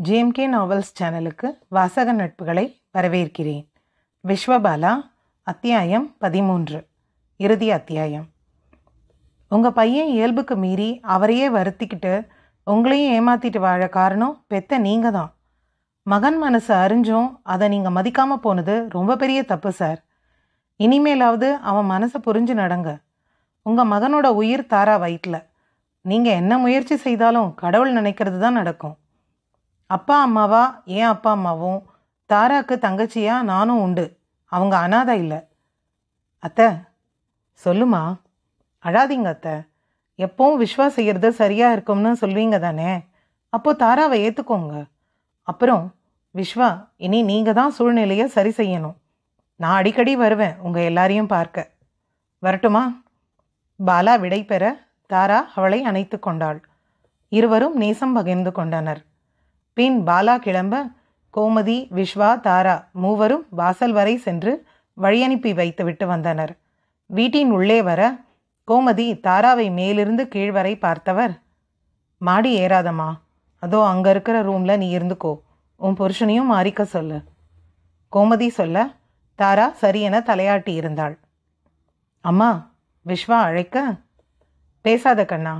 வணக்கம் GMK novels சேனலுக்கு வாசக நட்புகளை வரவேற்கிறேன். விஸ்வபாலா அத்தியாயம் பதிமூன்று இறுதி அத்தியாயம். உங்கள் பையன் இயல்புக்கு மீறி அவரையே வருத்திக்கிட்டு உங்களையும் ஏமாத்திட்டு வாழ காரணம் பெத்த நீங்கள் தான். மகன் மனசு அறிஞ்சும் அதை நீங்கள் மதிக்காமல் போனது ரொம்ப பெரிய தப்பு சார். இனிமேலாவது அவன் மனசை புரிஞ்சு நடங்க. உங்கள் மகனோட உயிர் தாரா வயிற்றில் நீங்கள் என்ன முயற்சி செய்தாலும் கடவுள் நினைக்கிறது தான் நடக்கும். அப்பா அம்மாவா? ஏன் அப்பா அம்மாவும்? தாராக்கு தங்கச்சியா? நானும் உண்டு. அவங்க அனாதை இல்லை. அத்தை சொல்லுமா? அழாதீங்க அத்தை. எப்பவும் விஸ்வா செய்கிறது சரியாக இருக்கும்னு சொல்வீங்க தானே? அப்போது தாராவை ஏற்றுக்கோங்க அப்புறம் விஸ்வா இனி நீங்கள் தான் சூழ்நிலையை சரி செய்யணும். நான் அடிக்கடி வருவேன் உங்கள் எல்லாரையும் பார்க்க. வரட்டுமா? பாலா விடை பெற தாரா அவளை அணைத்து கொண்டாள். இருவரும் நேசம் பகிர்ந்து கொண்டனர். பின் பாலா கிளம்ப கோமதி விஸ்வா தாரா மூவரும் வாசல் வரை சென்று வழியனுப்பி வைத்துவிட்டு வந்தனர். வீட்டின் உள்ளே வர கோமதி தாராவை மேலிருந்து கீழ் வரை பார்த்தவர் மாடி ஏறாதம்மா. அதோ அங்கே இருக்கிற ரூமில் நீ இருந்துக்கோ. உன் புருஷனையும் மாறிக்க சொல்லு. கோமதி சொல்ல தாரா சரியென தலையாட்டி இருந்தாள். அம்மா விஸ்வா அழைக்க? பேசாத கண்ணா.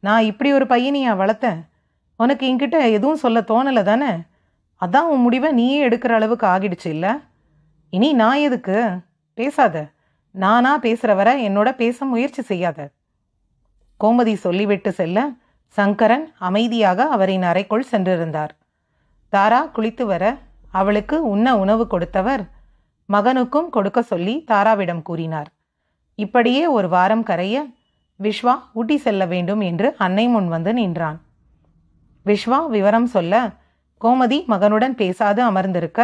நான் இப்படி ஒரு பையனையா வளர்த்தேன். உனக்கு என்கிட்ட எதுவும் சொல்ல தோணலை தானே? அதான் உன் முடிவை நீயே எடுக்கிற அளவுக்கு ஆகிடுச்சு இல்லை? இனி நான் எதுக்கு? பேசாத. நானா பேசுகிற வரை என்னோட பேச முயற்சி செய்யாத. கோமதி சொல்லிவிட்டு செல்ல சங்கரன் அமைதியாக அவரின் அறைக்குள் சென்றிருந்தார். தாரா குளித்து வர அவளுக்கு உண்ண உணவு கொடுத்தவர் மகனுக்கும் கொடுக்க சொல்லி தாராவிடம் கூறினார். இப்படியே ஒரு வாரம் கரைய விஸ்வா ஊட்டி செல்ல வேண்டும் என்று அன்னை முன் வந்து நின்றான். விஸ்வா விவரம் சொல்ல கோமதி மகனுடன் பேசாது அமர்ந்திருக்க.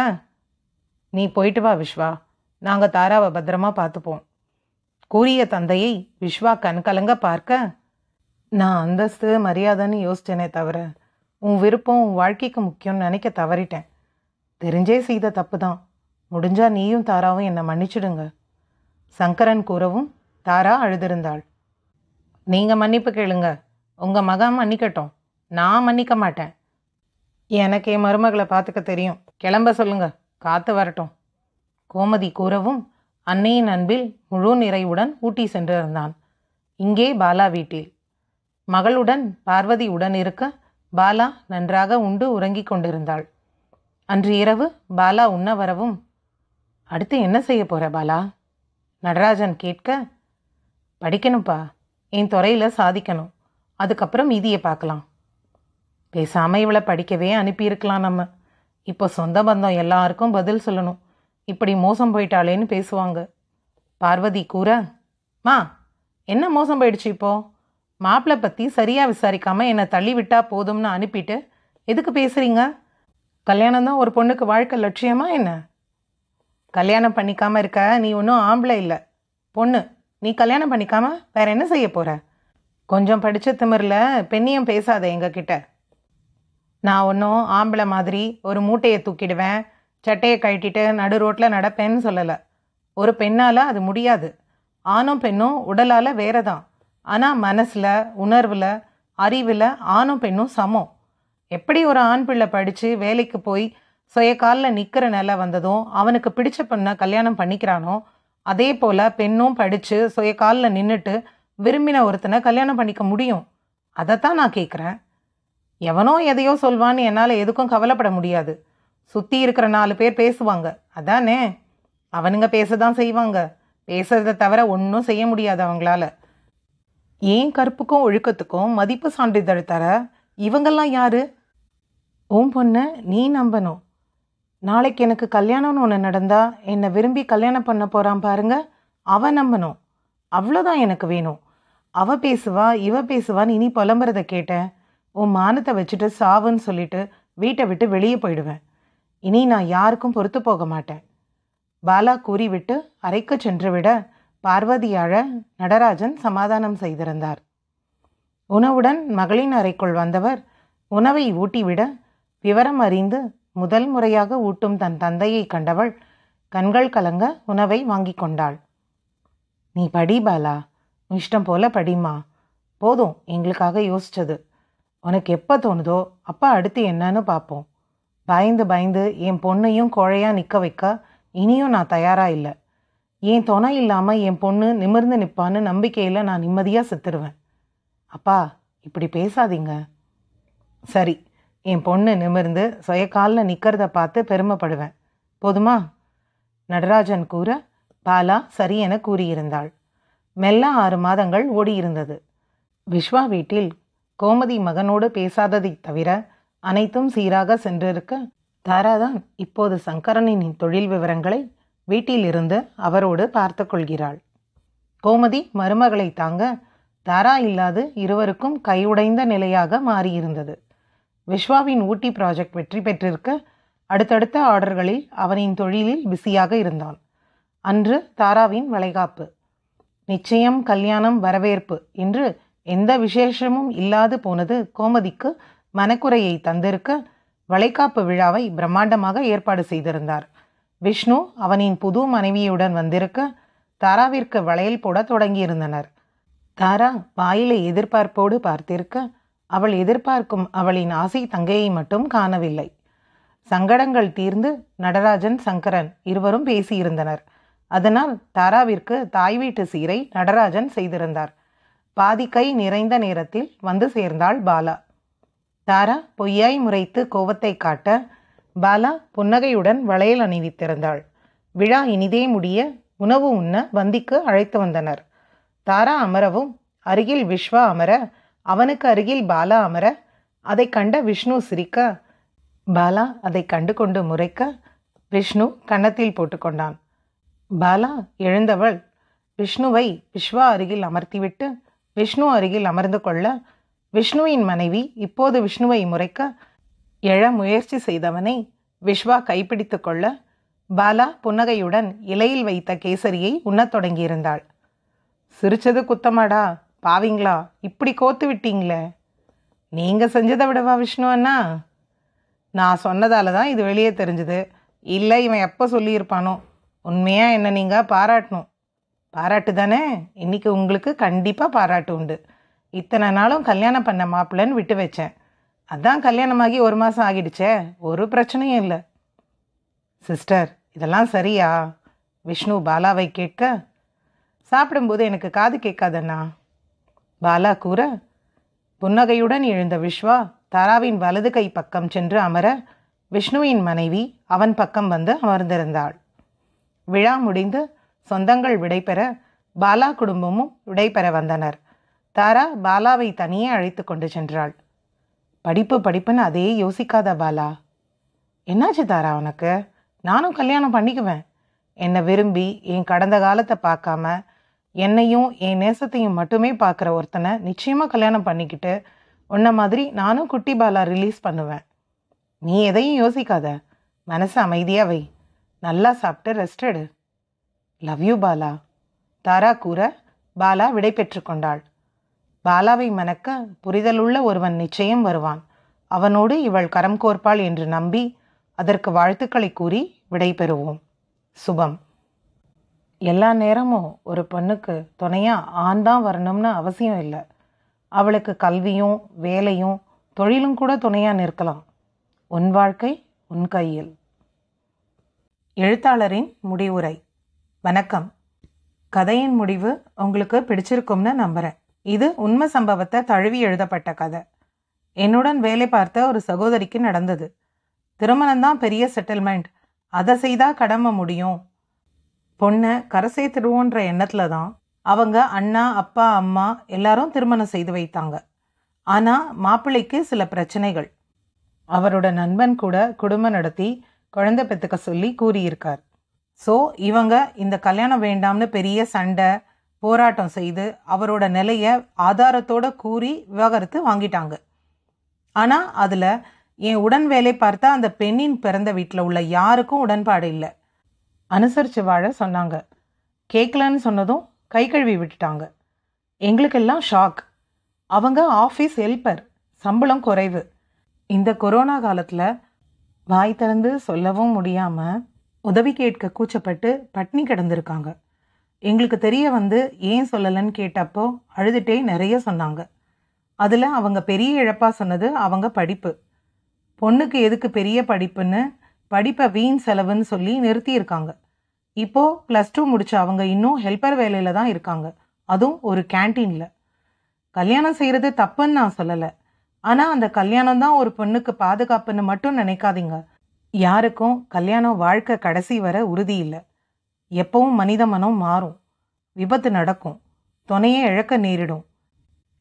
நீ போயிட்டு வா விஸ்வா நாங்கள் தாராவை பத்திரமா பார்த்துப்போம். கூறிய தந்தையை விஸ்வா கண்கலங்க பார்க்க நான் அந்தஸ்து மரியாதைன்னு யோசிச்சேனே தவிர உன் விருப்பம் உன் வாழ்க்கைக்கு முக்கியம்னு நினைக்க தவறிட்டேன். தெரிஞ்சே செய்த தப்பு தான் முடிஞ்சா நீயும் தாராவும் என்னை மன்னிச்சிடுங்க. சங்கரன் கூறவும் தாரா அழுதிருந்தாள். நீங்கள் மன்னிப்பு கேளுங்க. உங்கள் மகன் மன்னிக்கட்டும். நான் மன்னிக்க மாட்டேன். எனக்கு என் மருமகளை பார்த்துக்க தெரியும். கிளம்ப சொல்லுங்க. காத்து வரட்டும். கோமதி கூறவும் அன்னையின் அன்பில் முழு நிறைவுடன் ஊட்டி சென்றிருந்தான். இங்கே பாலா வீட்டில். மகளுடன் பார்வதி உடன் இருக்க பாலா நன்றாக உண்டு உறங்கிக் கொண்டிருந்தாள். அன்று இரவு பாலா உண்ண வரவும் அடுத்து என்ன செய்ய போற பாலா? நடராஜன் கேட்க படிக்கணும்ப்பா. என் துறையில் சாதிக்கணும். அதுக்கப்புறம் மீதியை பார்க்கலாம். பேசாமல் இவளை படிக்கவே அனுப்பியிருக்கலாம் நம்ம. இப்போ சொந்த பந்தம் எல்லாருக்கும் பதில் சொல்லணும். இப்படி மோசம் போயிட்டாளேன்னு பேசுவாங்க. பார்வதி கூற மா என்ன மோசம் போயிடுச்சு இப்போ? மாப்பிள்ளை பற்றி சரியாக விசாரிக்காமல் என்னை தள்ளி விட்டால் போதும்னு அனுப்பிட்டு எதுக்கு பேசுகிறீங்க கல்யாணம் தான் ஒரு பொண்ணுக்கு வாழ்க்கை லட்சியமா என்ன? கல்யாணம் பண்ணிக்காமல் இருக்க நீ ஒன்றும் ஆம்பளை இல்லை. பொண்ணு நீ கல்யாணம் பண்ணிக்காமல் வேற என்ன செய்ய போகிற கொஞ்சம் படித்த திமிரில் பெண்ணியம் பேசாத எங்ககிட்ட. நான் ஒன்றும் ஆம்பளை மாதிரி ஒரு மூட்டையை தூக்கிடுவேன் சட்டையை கழட்டிட்டு நடு ரோட்டில் நடப்பேன்னு சொல்லலை. ஒரு பெண்ணால் அது முடியாது. ஆணும் பெண்ணும் உடலால் வேறு தான் ஆனால் மனசில் உணர்வில் அறிவில் ஆணும் பெண்ணும் சமம். எப்படி ஒரு ஆண் பிள்ளை படித்து வேலைக்கு போய் சுய காலில் நிற்கிற நிலை வந்ததும் அவனுக்கு பிடிச்ச பொண்ணை கல்யாணம் பண்ணிக்கிறானோ அதே போல் பெண்ணும் படித்து சுய காலில் நின்றுட்டு விரும்பின ஒருத்தனை கல்யாணம் பண்ணிக்க முடியும்? அதைத்தான் நான் கேட்குறேன் எவனோ எதையோ சொல்வான்னு என்னால் எதுக்கும் கவலைப்பட முடியாது. சுற்றி இருக்கிற நாலு பேர் பேசுவாங்க. அதானே? அவனுங்க பேச தான் செய்வாங்க. பேசுறதை தவிர ஒன்றும் செய்ய முடியாது அவங்களால. ஏன் கற்புக்கும் ஒழுக்கத்துக்கும் மதிப்பு சான்றிதழ் தர? இவங்கெல்லாம் யாரு? உன் பொண்ணு நீ நம்பணும். நாளைக்கு எனக்கு கல்யாணம்னு ஒன்று நடந்தா என்னை விரும்பி கல்யாணம் பண்ண போகிறான் பாருங்க. அவன் நம்பணும். அவ்வளோதான் எனக்கு வேணும். அவ பேசுவா இவ பேசுவான்னு இனி புலம்புறத கேட்டேன். உன் மானத்தை வச்சுட்டு சாவுன்னு சொல்லிட்டு வீட்டை விட்டு வெளியே போயிடுவேன். இனி நான் யாருக்கும் பொறுத்து போக மாட்டேன். பாலா கூறிவிட்டு அறைக்கு சென்று விட பார்வதி அழ நடராஜன் சமாதானம் செய்திருந்தார். உணவுடன் மகளின் அறைக்குள் வந்தவர் உணவை ஊட்டிவிட விவரம் அறிந்து முதல் முறையாக ஊட்டும் தன் தந்தையை கண்டவள் கண்கள் கலங்க உணவை வாங்கி கொண்டாள். நீ படி பாலா. இஷ்டம் போல படிமா போதும். எங்களுக்காக யோசிச்சது. உனக்கு எப்போ தோணுதோ அப்பா அடுத்து என்னன்னு பார்ப்போம் பயந்து பயந்து என் பொண்ணையும் குழையா நிற்க வைக்க இனியும் நான் தயாராக இல்லை. என் துணை இல்லாமல் என் பொண்ணு நிமிர்ந்து நிற்பான்னு நம்பிக்கையில் நான் நிம்மதியாக செத்துருவேன். அப்பா இப்படி பேசாதீங்க. சரி என் பொண்ணு நிமிர்ந்து சுயக்காலில் நிற்கிறத பார்த்து பெருமைப்படுவேன். போதுமா? நடராஜன் கூற பாலா சரி என கூறியிருந்தாள். மெல்ல ஆறு மாதங்கள் ஓடியிருந்தது. விஸ்வா வீட்டில் கோமதி மகனோடு பேசாததைத் தவிர அனைத்தும் சீராக சென்றிருக்க தாராதான் இப்போது சங்கரனின் தொழில் விவரங்களை வீட்டிலிருந்து அவரோடு பார்த்து கொள்கிறாள். கோமதி மருமகளை தாங்க தாரா இல்லாது இருவருக்கும் கையுடைந்த நிலையாக மாறியிருந்தது. விஸ்வாவின் ஊட்டி ப்ராஜெக்ட் வெற்றி பெற்றிருக்க அடுத்தடுத்த ஆர்டர்களில் அவனின் தொழிலில் பிஸியாக இருந்தான். அன்று தாராவின் வளைகாப்பு. நிச்சயம் கல்யாணம் வரவேற்பு என்று எந்த விசேஷமும் இல்லாது போனது கோமதிக்கு மனக்குறையை தந்திருக்க வளைகாப்பு விழாவை பிரம்மாண்டமாக ஏற்பாடு செய்திருந்தார். விஷ்ணு அவனின் புது மனைவியுடன் வந்திருக்க தாராவிற்கு வளையல் போட தொடங்கியிருந்தனர். தாரா வாயிலை எதிர்பார்ப்போடு பார்த்திருக்க அவள் எதிர்பார்க்கும் அவளின் ஆசை தங்கையை மட்டும் காணவில்லை. சங்கடங்கள் தீர்ந்து நடராஜன் சங்கரன் இருவரும் பேசியிருந்தனர். அதனால் தாராவிற்கு தாய் வீட்டு சீரை நடராஜன் செய்திருந்தார். பாதி கை நிறைந்த நேரத்தில் வந்து சேர்ந்தாள் பாலா. தாரா பொய்யாய் முறைத்து கோவத்தை காட்ட பாலா புன்னகையுடன் வளையல் அணிவித்திருந்தாள். விழா இனிதே முடிய உணவு உண்ண வந்திக்கு அழைத்து வந்தனர். தாரா அமரவும் அருகில் விஸ்வா அமர அவனுக்கு அருகில் பாலா அமர அதை கண்ட விஷ்ணு சிரிக்க பாலா அதை கண்டு கொண்டு முறைக்க விஷ்ணு கன்னத்தில் போட்டுக்கொண்டான் பாலா எழுந்தவள் விஷ்ணுவை விஸ்வா அருகில் அமர்த்திவிட்டு விஷ்ணு அருகில் அமர்ந்து கொள்ள விஷ்ணுவின் மனைவி இப்போது விஷ்ணுவை முறைக்க எழ முயற்சி செய்தவனை விஸ்வா கைப்பிடித்து கொள்ள பாலா புன்னகையுடன் இலையில் வைத்த கேசரியை உண்ணத் தொடங்கியிருந்தாள். சிரிச்சது குத்தமாடா பாவிங்களா? இப்படி கோத்து விட்டீங்களே. நீங்கள் செஞ்சதை விடவா விஷ்ணு அண்ணா? நான் சொன்னதால தான் இது வெளியே தெரிஞ்சுது. இல்லை இவன் எப்போ சொல்லியிருப்பானோ? உண்மையாக என்ன நீங்கள் பாராட்டணும்? பாராட்டு தானே இன்னைக்கு உங்களுக்கு கண்டிப்பாக பாராட்டு உண்டு. இத்தனை நாளும் கல்யாணம் பண்ண மாப்பிள்ளைன்னு விட்டு வச்சேன். அதான் கல்யாணமாகி ஒரு மாதம் ஆகிடுச்சே. ஒரு பிரச்சனையும் இல்லை. சிஸ்டர் இதெல்லாம் சரியா? விஷ்ணு பாலாவை கேட்க சாப்பிடும்போது எனக்கு காது கேட்காதண்ணா? பாலா கூற புன்னகையுடன் எழுந்த விஸ்வா தாராவின் வலது கை பக்கம் சென்று அமர விஷ்ணுவின் மனைவி அவன் பக்கம் வந்து அமர்ந்திருந்தாள். விழா முடிந்து சொந்தங்கள் விடைபெற பாலா குடும்பமும் விடைபெற வந்தனர். தாரா பாலாவை தனியே அழைத்து கொண்டு சென்றாள். படிப்பு படிப்புன்னு அதே யோசிக்காத பாலா. என்னாச்சு தாரா உனக்கு? நானும் கல்யாணம் பண்ணிக்குவேன். என்னை விரும்பி என் கடந்த காலத்தை பார்க்காம என்னையும் என் நேசத்தையும் மட்டுமே பார்க்குற ஒருத்தனை நிச்சயமாக கல்யாணம் பண்ணிக்கிட்டு உன்ன மாதிரி நானும் குட்டி பாலா ரிலீஸ் பண்ணுவேன். நீ எதையும் யோசிக்காத. மனசு அமைதியாக வை. நல்லா சாப்பிட்டு ரெஸ்ட் எடு. லவ் யூ பாலா தாரா கூற பாலா விடை பெற்று கொண்டாள். பாலாவை மணக்க புரிதலுள்ள ஒருவன் நிச்சயம் வருவான். அவனோடு இவள் கரம் கோர்ப்பாள் என்று நம்பி அதற்கு வாழ்த்துக்களை கூறி விடை பெறுவோம். சுபம். எல்லா நேரமும் ஒரு பெண்ணுக்கு துணையாக ஆண் தான் வரணும்னு அவசியம் இல்லை. அவளுக்கு கல்வியும் வேலையும் தொழிலும் கூட துணையாக நிற்கலாம். உன் வாழ்க்கை உன் கையில். எழுத்தாளரின் முடிவுரை. வணக்கம். கதையின் முடிவு உங்களுக்கு பிடிச்சிருக்கும்னு நம்புகிறேன் இது உண்மை சம்பவத்தை தழுவி எழுதப்பட்ட கதை. என்னுடன் வேலை பார்த்த ஒரு சகோதரிக்கு நடந்தது. திருமணம்தான் பெரிய செட்டில்மெண்ட் அதை செய்தால் கடமை முடியும். பொண்ணை கரை சேர்த்துடுவோன்ற எண்ணத்தில் தான் அவங்க அண்ணா அப்பா அம்மா எல்லாரும் திருமணம் செய்து வைத்தாங்க. ஆனால் மாப்பிள்ளைக்கு சில பிரச்சனைகள். அவரோட நண்பன் கூட குடும்பம் நடத்தி குழந்தை பெற்றுக்க சொல்லி கூறியிருக்கார். ஸோ இவங்க இந்த கல்யாணம் வேண்டாம்னு பெரிய சண்டை போராட்டம் செய்து அவரோட நிலையை ஆதாரத்தோட கூறி விவகாரத்து வாங்கிட்டாங்க. ஆனால் அதில் என் உடன் வேலை பார்த்தா அந்த பெண்ணின் பிறந்த வீட்டில் உள்ள யாருக்கும் உடன்பாடு இல்லை. அனுசரித்து வாழ சொன்னாங்க. கேட்கலன்னு சொன்னதும் கை கழுவி விட்டுட்டாங்க. எங்களுக்கெல்லாம் ஷாக். அவங்க ஆஃபீஸ் ஹெல்ப்பர். சம்பளம் குறைவு. இந்த கொரோனா காலத்தில் வாய் திறந்து சொல்லவும் முடியாமல் உதவி கேட்க கூச்சப்பட்டு பட்னி கிடந்திருக்காங்க. எங்களுக்கு தெரிய வந்து ஏன் சொல்லலைன்னு கேட்டப்போ அழுதுகிட்டே நிறைய சொன்னாங்க. அதில் அவங்க பெரிய இழப்பாக சொன்னது அவங்க படிப்பு. பொண்ணுக்கு எதுக்கு பெரிய படிப்புன்னு படிப்பை வீண் செலவுன்னு சொல்லி நிறுத்தியிருக்காங்க. இப்போ ப்ளஸ் டூ முடிச்ச அவங்க இன்னும் ஹெல்ப்பர் வேலையில் தான் இருக்காங்க. அதுவும் ஒரு கேன்டீனில் கல்யாணம் செய்கிறது தப்புன்னு நான் சொல்லலை. ஆனால் அந்த கல்யாணம் தான் ஒரு பொண்ணுக்கு பாதுகாப்புன்னு மட்டும் நினைக்காதீங்க. யாருக்கும் கல்யாணம் வாழ்க்கை கடைசி வர உறுதி இல்லை. எப்பவும் மனித மனம் மாறும். விபத்து நடக்கும். துணையே இழக்க நேரிடும்.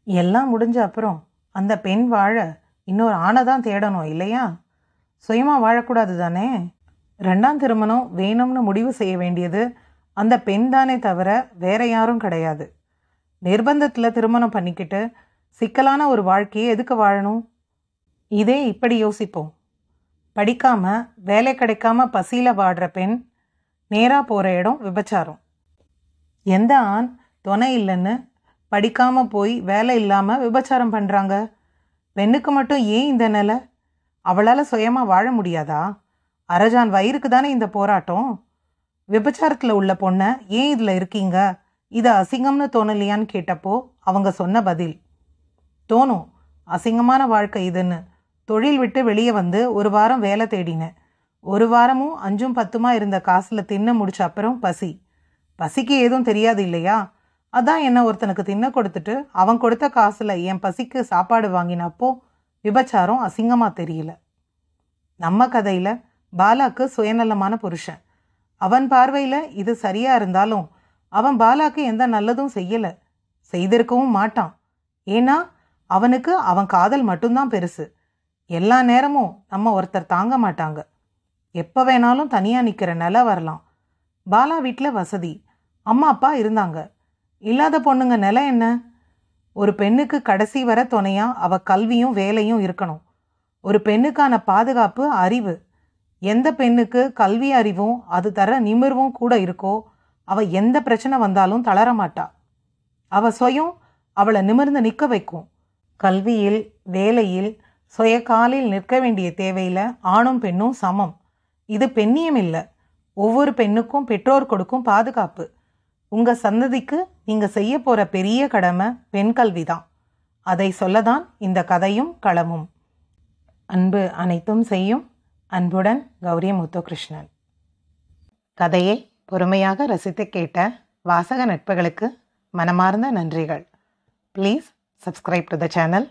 எல்லாம் முடிஞ்ச அப்புறம் அந்த பெண் வாழ இன்னொரு ஆணை தான் தேடணும் இல்லையா? சுயமாக வாழக்கூடாது தானே? ரெண்டாம் திருமணம் வேணும்னு முடிவு செய்ய வேண்டியது அந்த பெண் தானே தவிர வேற யாரும் கிடையாது. நிர்பந்தத்தில் திருமணம் பண்ணிக்கிட்டு சிக்கலான ஒரு வாழ்க்கையை எதுக்கு வாழணும்? இதே இப்படி யோசிப்போம். படிக்காமல் வேலை கிடைக்காம பசியில் வாடுற பெண் நேராக போகிற இடம் விபச்சாரம். எந்த ஆண் துணை இல்லைன்னு படிக்காமல் போய் வேலை இல்லாமல் விபச்சாரம் பண்ணுறாங்க பெண்ணுக்கு மட்டும் ஏன் இந்த நிலை? அவளால் சுயமாக வாழ முடியாதா? அரஜான் வயிறுக்கு தானே இந்த போராட்டம்? விபச்சாரத்தில் உள்ள பொண்ணை ஏன் இதில் இருக்கீங்க? இது அசிங்கம்னு தோணலையான்னு கேட்டப்போ அவங்க சொன்ன பதில் தோணும் அசிங்கமான வாழ்க்கை இதுன்னு. தொழில் விட்டு வெளியே வந்து ஒரு வாரம் வேலை தேடினேன் ஒரு வாரமும் அஞ்சும் பத்துமா இருந்த காசில் தின்ன முடிச்ச அப்புறம் பசி. பசிக்கு எதுவும் தெரியாது இல்லையா? அதான் என்ன ஒருத்தனுக்கு தின்ன கொடுத்துட்டு அவன் கொடுத்த காசில் என் பசிக்கு சாப்பாடு வாங்கினப்போ விபச்சாரம் அசிங்கமாக தெரியல. நம்ம கதையில் பாலாக்கு சுயநலமான புருஷன். அவன் பார்வையில் இது சரியாக இருந்தாலும் அவன் பாலாக்கு எந்த நல்லதும் செய்யலை. செய்திருக்கவும் மாட்டான். ஏன்னா அவனுக்கு அவன் காதல் மட்டும்தான் பெருசு. எல்லா நேரமும் நம்ம ஒருத்தர் தாங்க மாட்டாங்க. எப்போ வேணாலும் தனியாக நிற்கிற நிலை வரலாம். பாலா வீட்டில் வசதி. அம்மா அப்பா இருந்தாங்க. இல்லாத பொண்ணுங்க நிலை என்ன? ஒரு பெண்ணுக்கு கடைசி வர துணையாக அவ கல்வியும் வேலையும் இருக்கணும். ஒரு பெண்ணுக்கான பாதுகாப்பு அறிவு. எந்த பெண்ணுக்கு கல்வி அறிவும் அது தர நிமிர்வும் கூட இருக்கோ அவள் எந்த பிரச்சனை வந்தாலும் தளர மாட்டா. அவள் சுயம் அவளை நிமிர்ந்து நிற்க வைக்கும். கல்வியில் வேலையில் சுய காலில் நிற்க வேண்டிய தேவையில் ஆணும் பெண்ணும் சமம். இது பெண்ணியம் இல்லை. ஒவ்வொரு பெண்ணுக்கும் பெற்றோர் கொடுக்கும் பாதுகாப்பு. உங்கள் சந்ததிக்கு நீங்கள் செய்ய போகிற பெரிய கடமை பெண் கல்வி தான். அதை சொல்லதான் இந்த கதையும் களமும். அன்பு அனைத்தும் செய்யும் அன்புடன் கௌரி முத்துகிருஷ்ணன். கதையை பொறுமையாக ரசித்து கேட்ட வாசக நட்புகளுக்கு மனமார்ந்த நன்றிகள். Please subscribe to the channel